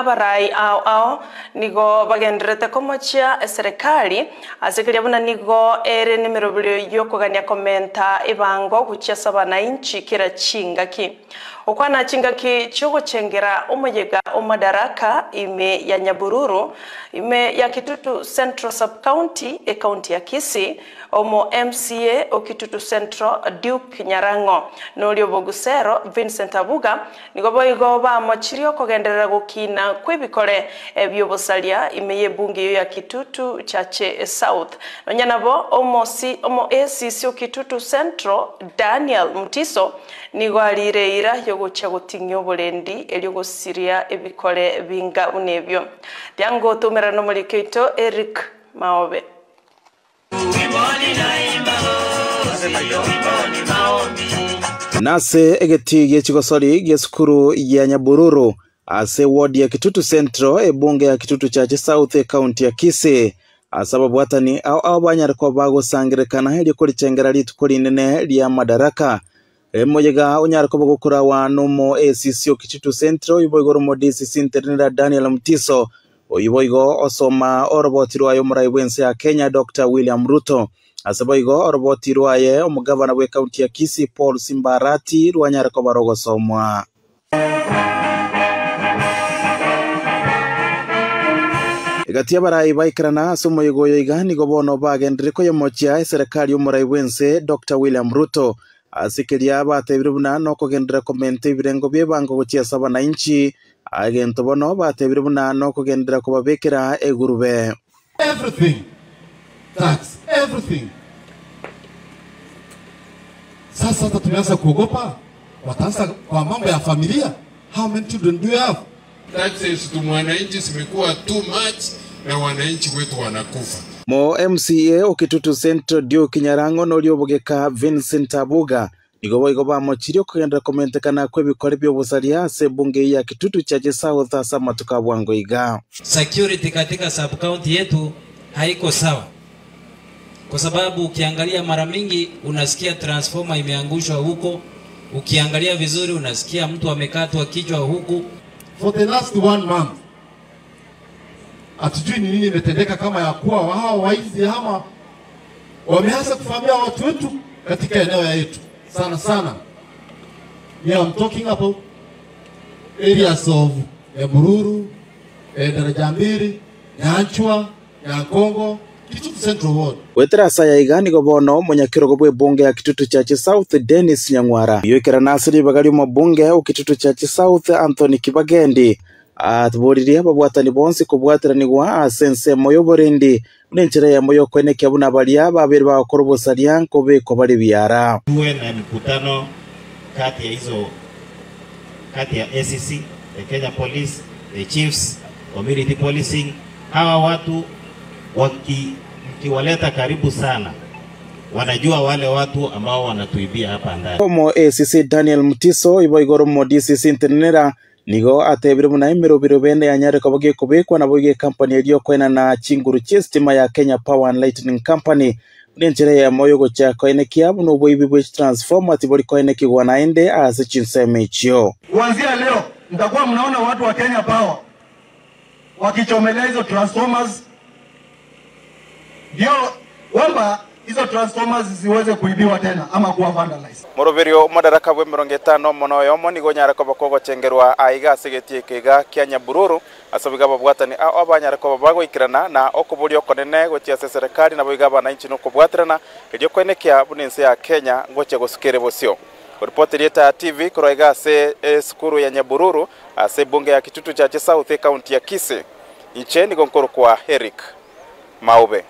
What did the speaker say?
abarai ao ao nigo bagenderete komochia serikali asikiria buna nigo ere nimirobirio yokogania komenta ibango guchiasa bananchi kira chingaki. Okwana chingaki chiogochengera omoyega omadaraka ime ya nyabururu ime ya kitutu central sub county e county ya kisi omo mca okitutu central duke nyarango. Norio bogusero vincent abuga nigo boigo bamochirie kogenderera gukina kwebikore ebiobosalia ime yebunge iyo ya kitutu chache south. Nonya nabo omo, si, omo acc okitutu central daniel mutiso nigo arire ira yogocha guting'ia oborendi eriogosiria ebikore binga unebyo byango tumera tumira nomorikio ito eric maobe. Nase egeti giechigosori gia cukuru ya nyabururu ase wodi ya kitutu central ebunge ya kitutu chache south ekaunti ya kisi ase ababwatani ao ao banyareko bagosangerekana erio korichengera rituko rinene ria madaraka. Emoyega onyareko bagokora wano mo acc okitutu central ibo igoro mo dcc nterinera daniel mtiso oyibo igo osoma oroboti rwayo omorai bwense ya kenya dr. William ruto. Ase boigo oroboti rwaye omogavana bwa ekaunti ya kisi paul simbarati rwanyareko barogosomwa egati abarai baikarana ase omoyego oyo iga nigo bono bagenderire koyomochia eserikali omorai bwense dr. William ruto. Asikeria batebire buna nokogendera komenta ebirengo bia ebango gochiasa bananchi agento bono batebire buna nokogendera kobabekera egurube everything. Tax. Everything. Sasa hata tumeanza kuogopa. Wataanza kwa mambo ya familia. How many children do you have taxes tu mwananchi zimekuwa too much na wananchi wetu wanakufa. mo mca okitutu central dio kinyarango noriobogeka vincent abuga nigo boigo bamochirie okugendera komentekana kwebikore biobosaria ase bunge ya kitutu cha south ase amatuka bwango iga security katika sub county yetu haiko sawa, kwa sababu ukiangalia mara mingi unasikia transformer imeangushwa huko, ukiangalia vizuri unasikia mtu amekatwa kichwa huku. For the last one month hatujui ni nini imetendeka kama ya kuwa wao waizi ama wameanza kufamia watu wetu katika eneo yetu. Sana sana yeah, I'm talking about areas of Emururu, eh, Daraja Mbili, Nyanchwa, Nyankongo, Kitutu Central Ward. wetera asa ya iga nigo bono monyakirogo bwa ebunge ya kitutu cha south denis nyang'wara yoikera bagali mwa bunge ya kitutu chachi south anthony kibagendi atuburirie ababwatani bonsi kobwateranigwa ase ensemo y'oborendi buna enchera yamo yokwenekia buna baria babere bagokora obosaria nkobekwa bari biara tuwe na mkutano kati ya hizo kati ya ACC, the Kenya Police, the chiefs, community policing. Hawa watu waki, mkiwaleta karibu sana, wanajua wale watu ambao wanatuibia hapa ndani. omo acc daniel mutiso ibo igoro mo dcc ntenenera nigo atebire buna emirobiro bende yanyareko bagikobekwa nabo ige company eriokwena na chinguru chestima stima ya kenya power and lightning company buna enchera yamo yogocha koenekia buna oboibi bwa transformer tibori koenekigwa naende ase chinseme ichio Kuanzia leo mtakuwa mnaona watu wa Kenya Power wakichomelea hizo transformers, ndio kwamba hizo transformers ziweze kuibiwa tena ama kuwa vandalized. moroverio madaraka bwe mirongo itano mono yomo nigo nyareko bakogochengerwa aiga ase getie kiga kia nyabururu ase biga babwatani ao abanyareko bagoikirana na okobori okonene gochia ase serikali nabo iga abananchi nokobwaterana erio koenekia buna ense ya kenya goche gosukere bosio rieta ya tv koroiga ase esukuru ya nyabururu ase bunge ya kitutu cha south ekaunti ya kise inche nigo nkoro kwa eric maube